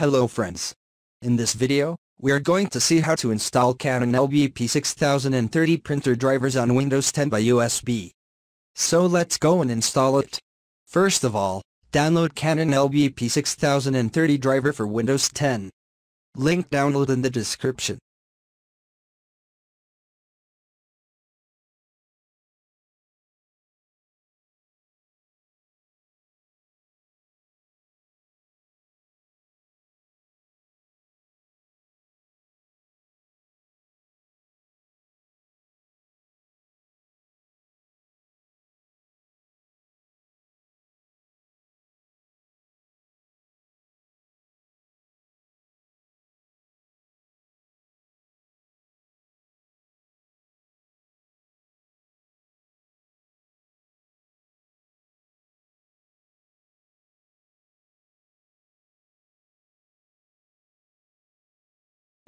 Hello friends. In this video, we are going to see how to install Canon LBP 6030 printer drivers on Windows 10 by USB. So let's go and install it. First of all, download Canon LBP 6030 driver for Windows 10. Link download in the description.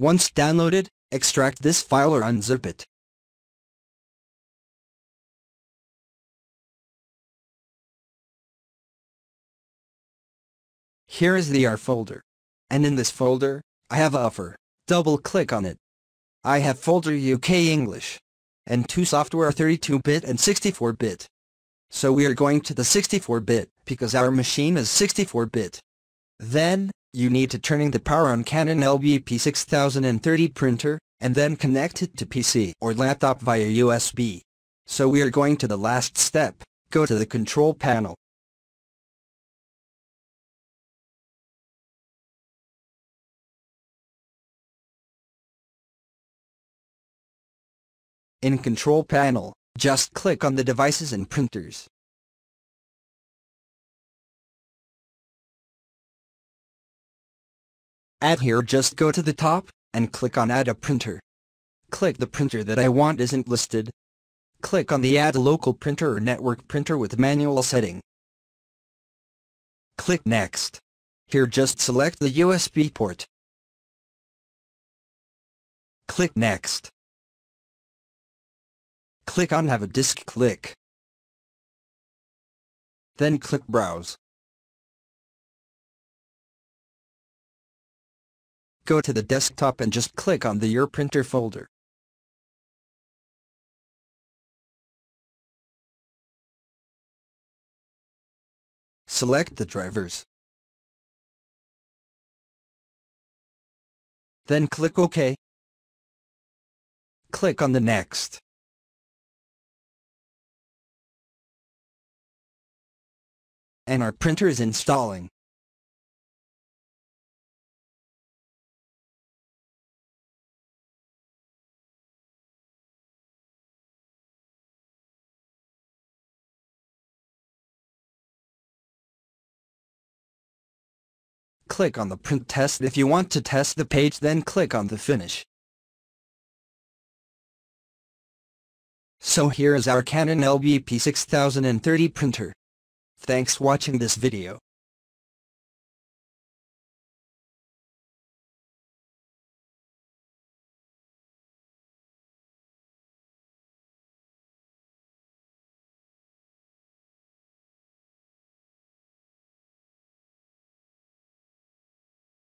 Once downloaded, extract this file or unzip it. Here is the R folder. And in this folder, I have offer. Double click on it. I have folder UK English. And two software 32-bit and 64-bit. So we are going to the 64-bit, because our machine is 64-bit. Then, you need to turning the power on Canon LBP 6030 printer, and then connect it to PC or laptop via USB. So we are going to the last step, go to the control panel. In control panel, just click on the devices and printers. Add here just go to the top, and click on add a printer. Click the printer that I want isn't listed. Click on the add local printer or network printer with manual setting. Click next. Here just select the USB port. Click next. Click on have a disk click. Then click browse. Go to the desktop and just click on the Your Printer folder. Select the drivers. Then click OK. Click on the Next. And our printer is installing. Click on the print test if you want to test the page then click on the finish. So here is our Canon LBP 6030 printer. Thanks watching this video.